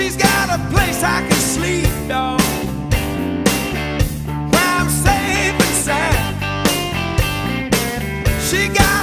She's got a place I can sleep on. I'm safe and sound. She got.